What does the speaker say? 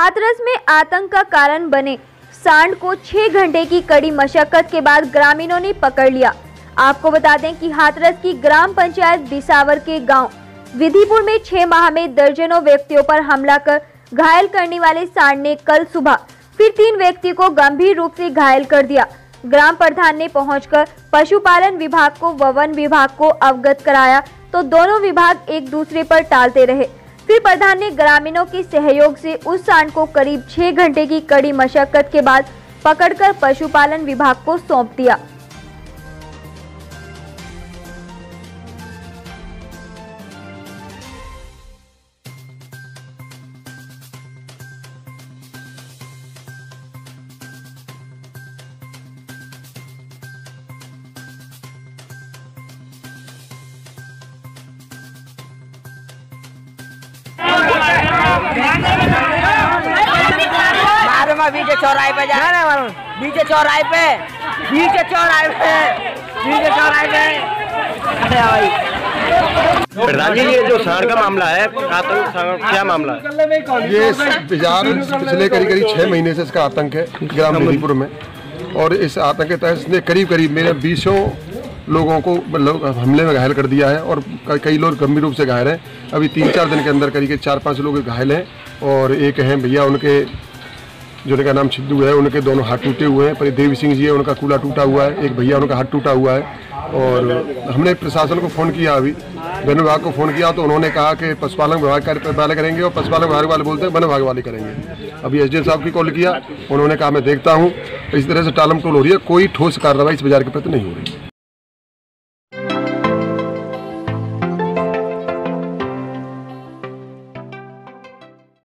हाथरस में आतंक का कारण बने। सांड को छह घंटे की कड़ी मशक्कत के बाद ग्रामीणों ने पकड़ लिया। आपको बता दें कि हाथरस की ग्राम पंचायत बिसावर के गाँव, विधिपुर में छह माह में दर्जनों व्यक्तियों पर हमला कर घायल करने वाले सांड ने कल सुबह फिर तीन व्यक्ति को गंभीर रूप से घायल कर दिया। ग्राम प्रधान ने पहुंचकर पशुपालन विभाग को वन विभाग को अवगत कराया तो दोनों विभाग एक दूसरे पर टालते रहे। फिर प्रधान ने ग्रामीणों के सहयोग से उस सांड को करीब छह घंटे की कड़ी मशक्कत के बाद पकड़कर पशुपालन विभाग को सौंप दिया। मैं बीच चौराहे पे जा। रहा हूँ बीच चौराहे पे। बीच चौराहे पे। बीच चौराहे पे। अरे भाई। प्रधान जी ये जो सांड का मामला है आतंक क्या मामला है? ये बाज़ार पिछले करीब करीब छः महीने से इसका आतंक है ग्राम मेदीपुर में। और इस आतंक के तहत इसने करीब करीब मेरे बीसों लोगों को मतलब हमले में घायल कर दिया है और कई लोग गंभीर रूप से घायल हैं। अभी तीन चार दिन के अंदर करीब चार पाँच लोग घायल हैं और एक हैं भैया उनके जो उनका नाम छिद्दू है, उनके दोनों हाथ टूटे हुए हैं, पर देवी सिंह जी है, उनका कूला टूटा हुआ है, एक भैया उनका हाथ टूटा हुआ है, और हमने प्रशासन को फ़ोन किया अभी, वन विभाग को फ़ोन किया तो उन्होंने कहा कि पशुपालन विभाग वाले करेंगे, और पशुपालन विभाग वाले बोलते हैं, वन विभाग वाले करेंगे। अभी एस साहब की कॉल किया, उन्होंने कहा, मैं देखता हूँ, इस तरह से टालम टोल हो रही है, कोई ठोस कार्रवाई इस बाज़ार के प्रति नहीं हो रही।